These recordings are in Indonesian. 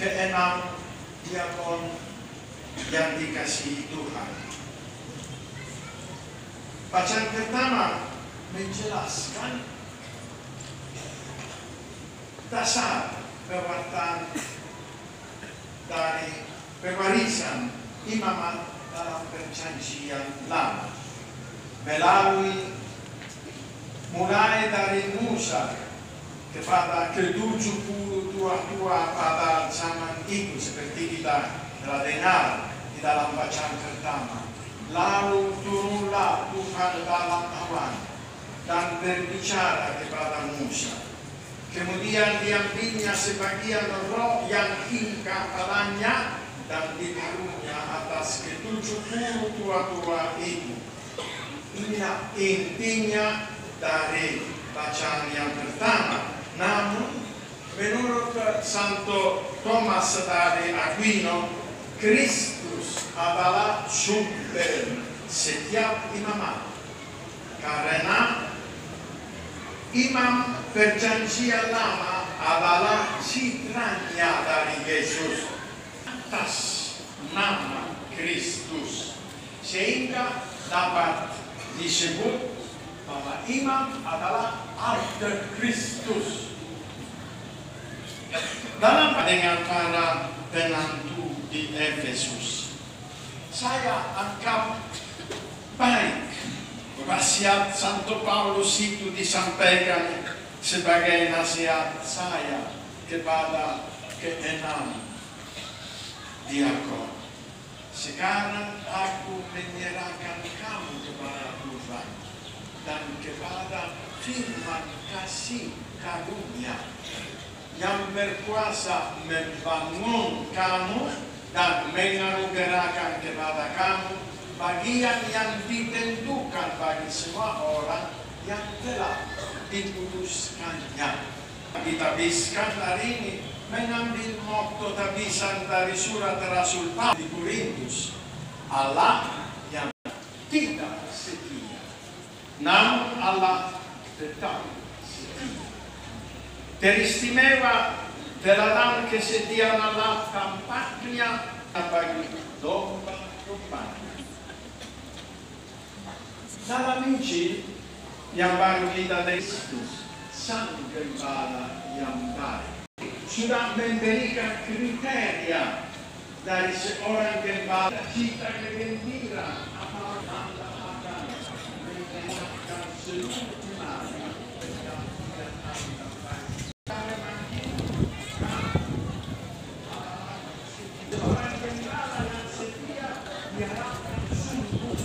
keenam diakon yang dikasihi Tuhan. Bacaan pertama menjelaskan dasar pewatan dari pewarisan imamat dalam perjanjian lama melalui mulai dari Musa kepada ketujuh puluh tua-tua pada zaman itu seperti kita telah dengar di dalam bacaan pertama. Lalu turunlah Tuhan dalam awan dan berbicara kepada Musa. Kemudian diambilnya sebagian roh yang hingga padanya dan ditaruhnya atas ketujuh puluh tua-tua itu. Inilah intinya dari bacaan yang pertama. Namu, venuroc santo Thomas d'Are Aquino, Christus avala super setiat imamat, carena imam percentia lama avala citrania dari Gesù. Tas nama Christus. Sehingga dapat disebut bahwa imam adalah Arthur Kristus. Dalam dengan para penantu di Efesus, saya anggap baik wasiat Santo Paulus itu disampaikan sebagai nasihat saya kepada keenam diakon. Sekarang aku menyerahkan kamu kepada Tuhan dan kepada firman kasih karunia yang berkuasa membangun kamu dan menganugerahkan kepada kamu bagian yang ditentukan bagi semua orang yang telah diputuskannya. Kita biskan hari ini mengambil motto tabisan dari surat Rasul Paulus di Korintus. Allah yang tidak setia. Namun Allah tetap. Teristimewa dalam kesetiaan Allah tampaknya bagi domba-dombanya. Dalam Injil yang baru kita Kristus, Sang Gembala yang baik, sudah memberikan kriteria dari seorang gembala cita kegembiraan apa anda akan mengenalkan seluruh jemaat yang tidak anda baik. Seorang gembala yang setia diharapkan sungguh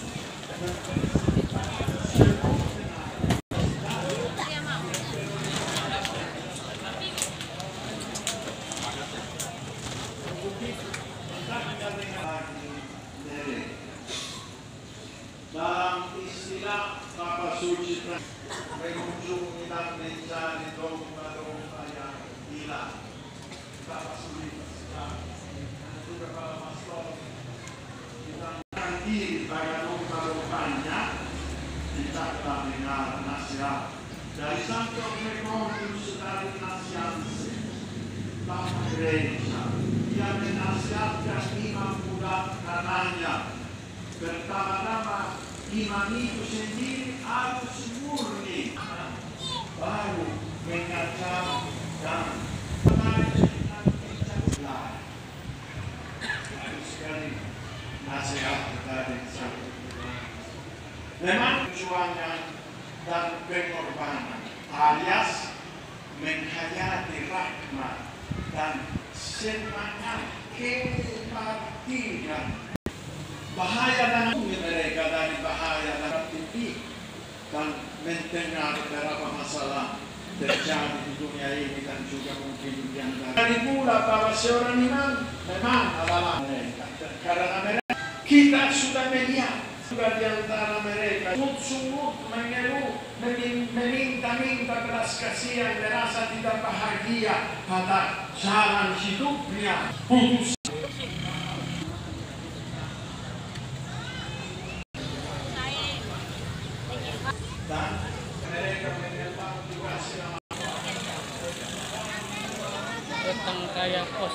dalam istilah Bapak Suci mengunjungi dan mencari domba-domba yang hilang. Bapak Suci juga Bapak Pastor kita diri pada domba-dombanya kita telah dengar nasihat dari Santo Gregorius dari nasihat Bapak Gereja dia menasihatkan imam karenanya pertama-tama imam itu sendiri harus murni baru mengajar dan sekali nasihat dari satu memang perjuangan dan pengorbanan alias menghayati rahmat dan semangat kebaktian bahaya dan mereka dari bahaya dan titik dan mendengar beberapa masalah terjadi di dunia ini dan juga mungkin di antara. Dari pula bahwa seorang imam memang adalah mereka. Karena mereka kita sudah melihat juga di antara mereka sungguh mengeluh meminta-minta belas kasihan merasa tidak bahagia pada jalan hidupnya putus wilayah pos.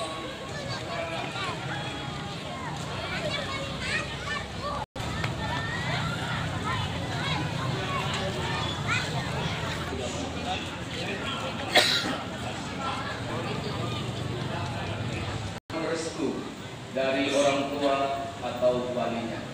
dari orang tua atau walinya.